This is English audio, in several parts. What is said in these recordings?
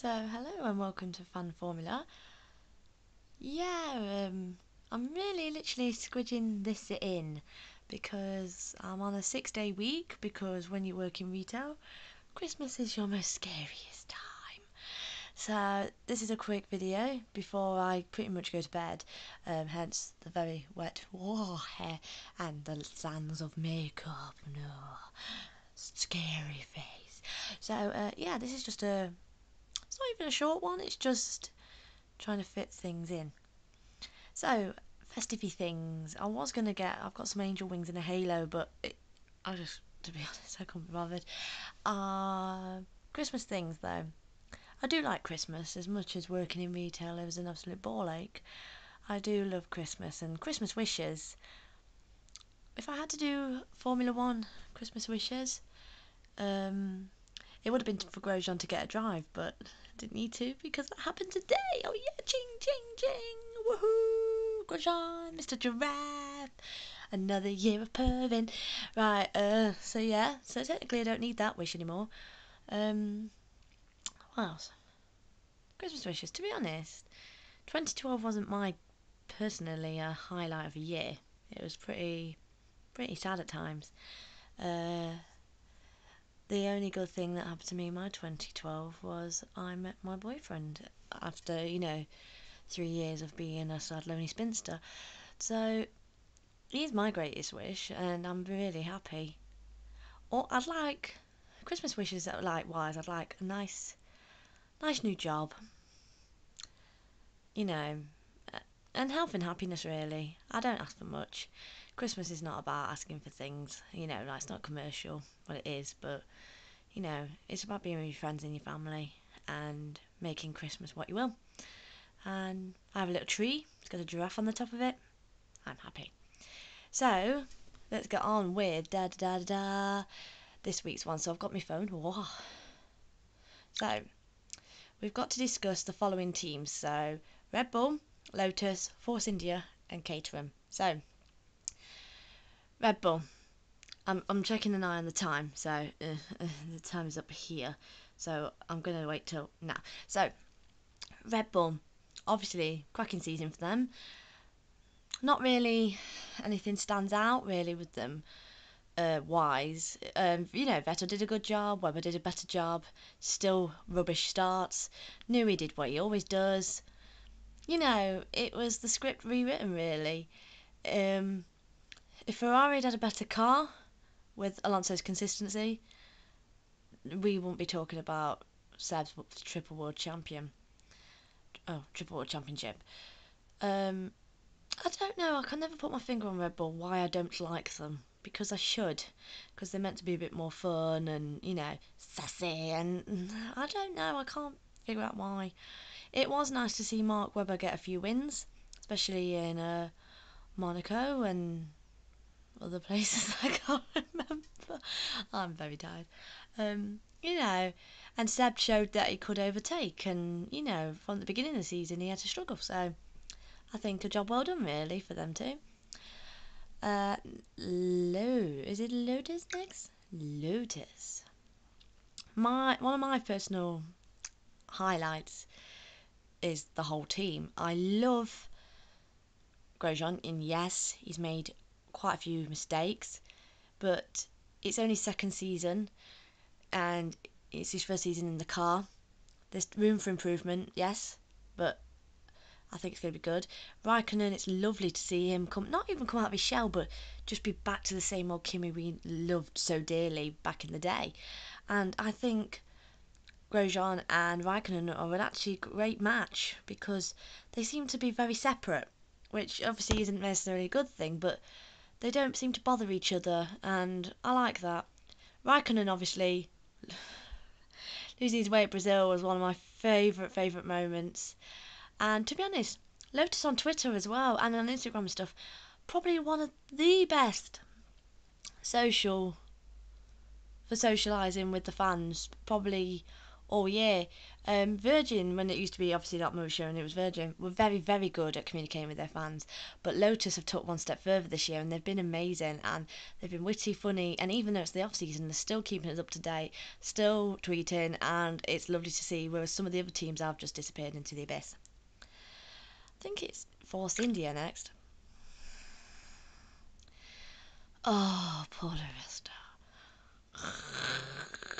So, hello and welcome to Fan Formula. Yeah, um, I'm really literally squidging this in because I'm on a six day week because when you work in retail, Christmas is your most scariest time. So, this is a quick video before I pretty much go to bed, um, hence the very wet whoa, hair and the sands of makeup. No, scary face. So, uh, yeah, this is just a not even a short one, it's just trying to fit things in. So, festive things. I was going to get, I've got some angel wings and a halo, but it, I just, to be honest, I can't be bothered. Uh, Christmas things though. I do like Christmas as much as working in retail is an absolute ball ache. I do love Christmas and Christmas wishes. If I had to do Formula One Christmas wishes, um, it would have been for Grosjean to get a drive, but didn't need to because that happened today. Oh yeah, ching ching ching, woohoo! Grosjean, Mr. Giraffe, another year of perving. Right, uh, so yeah, so technically I don't need that wish anymore. Um, what else? Christmas wishes. To be honest, 2012 wasn't my personally a highlight of a year. It was pretty, pretty sad at times. Uh, the only good thing that happened to me in my 2012 was I met my boyfriend after, you know, three years of being a sad, lonely spinster. So, he's my greatest wish, and I'm really happy. Or I'd like Christmas wishes that likewise. I'd like a nice, nice new job. You know, and health and happiness. Really, I don't ask for much. Christmas is not about asking for things, you know, like it's not commercial. Well, it is, but you know, it's about being with your friends and your family and making Christmas what you will. And I have a little tree, it's got a giraffe on the top of it. I'm happy. So, let's get on with da da da da this week's one. So, I've got my phone. Whoa. So, we've got to discuss the following teams. So, Red Bull, Lotus, Force India, and Caterham. So, Red Bull. I'm, I'm checking an eye on the time, so uh, uh, the time is up here. So I'm to wait till now. So, Red Bull, obviously, cracking season for them. Not really anything stands out really with them uh, wise. Um, you know, Vettel did a good job, Webber did a better job. Still rubbish starts. Newey did what he always does. You know, it was the script rewritten really. Um, if Ferrari had had a better car with Alonso's consistency, we won't be talking about Seb's triple world champion. Oh, triple world championship. Um, I don't know. I can never put my finger on Red Bull why I don't like them because I should, because they're meant to be a bit more fun and you know sassy, and I don't know. I can't figure out why. It was nice to see Mark Webber get a few wins, especially in uh, Monaco and other places I can't remember. I'm very tired. Um, you know, and Seb showed that he could overtake, and you know, from the beginning of the season he had to struggle. So I think a job well done, really, for them too. Uh, Lo, is it Lotus next? Lotus. My one of my personal highlights is the whole team. I love Grosjean, and yes, he's made quite a few mistakes, but it's only second season and it's his first season in the car. There's room for improvement, yes, but I think it's going to be good. Raikkonen, it's lovely to see him come, not even come out of his shell, but just be back to the same old Kimi we loved so dearly back in the day. And I think Grosjean and Raikkonen are an actually great match because they seem to be very separate, which obviously isn't necessarily a good thing, but they don't seem to bother each other, and I like that. Raikkonen, obviously, losing his way at Brazil was one of my favourite, favourite moments. And to be honest, Lotus on Twitter as well and on Instagram and stuff, probably one of the best social for socialising with the fans, probably all year. Um, Virgin, when it used to be obviously not Marussia and it was Virgin, were very, very good at communicating with their fans. But Lotus have took one step further this year and they've been amazing and they've been witty, funny, and even though it's the off season, they're still keeping us up to date, still tweeting, and it's lovely to see. Whereas some of the other teams have just disappeared into the abyss. I think it's Force India next. Oh, poor Vista.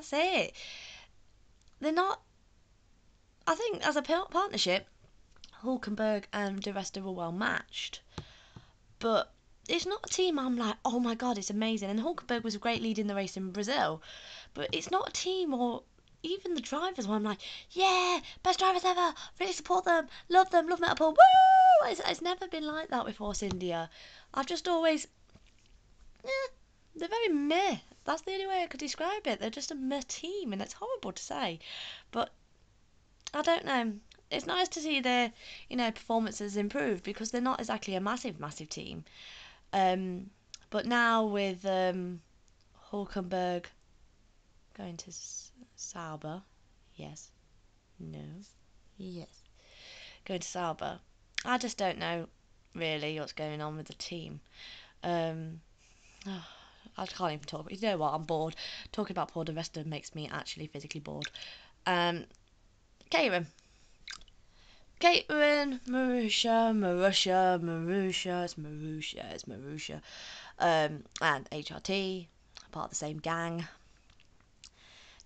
That's it. They're not. I think as a partnership, Hulkenberg and Di Resta were well matched, but it's not a team I'm like, oh my god, it's amazing. And Hulkenberg was a great lead in the race in Brazil, but it's not a team or even the drivers where I'm like, yeah, best drivers ever, really support them, love them, love Metal woo! It's, it's never been like that with Force India. I've just always, yeah, they're very meh that's the only way I could describe it. They're just a meh team, and it's horrible to say, but I don't know. It's nice to see their, you know, performances improve because they're not exactly a massive, massive team. Um, but now with um, Hulkenberg going to Sauber, yes, no, yes, going to Sauber, I just don't know really what's going on with the team. Um, oh, I can't even talk. You know what? I'm bored. Talking about Paul Resta makes me actually physically bored. Um, Caterham. Caterham, Marussia, Marussia, Marussia, it's Marussia, it's Marussia. Um, and HRT, part of the same gang.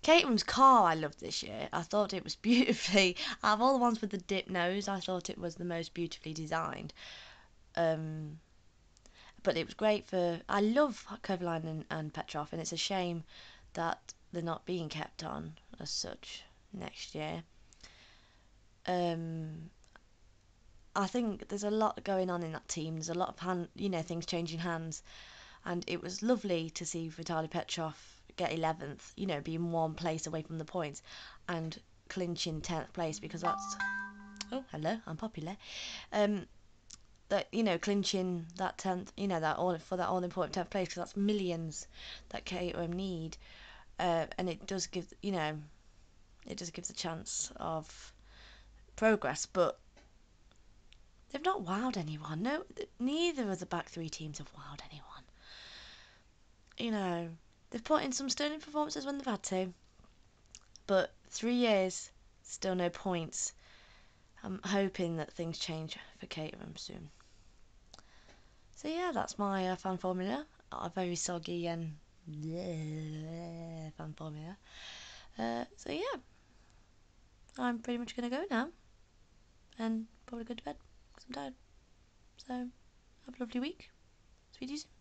Caterham's car I loved this year. I thought it was beautifully, out of all the ones with the dip nose, I thought it was the most beautifully designed. Um, but it was great for. I love Kovalainen and, and Petrov, and it's a shame that they're not being kept on as such next year. Um, I think there's a lot going on in that team. There's a lot of hand, you know, things changing hands, and it was lovely to see Vitaly Petrov get 11th. You know, being one place away from the points, and clinching 10th place because that's. Oh, hello, I'm popular. Um, that you know clinching that tenth, you know that all for that all important tenth place because that's millions that KOM need, uh, and it does give you know, it does give the chance of progress, but they've not wowed anyone. No, neither of the back three teams have wowed anyone. You know, they've put in some sterling performances when they've had to, but three years, still no points. I'm hoping that things change for Caterham soon. So yeah, that's my uh, fan formula. A very soggy and bleh, fan formula. Uh, so yeah, I'm pretty much gonna go now, and probably go to bed because I'm tired. So have a lovely week. To you soon.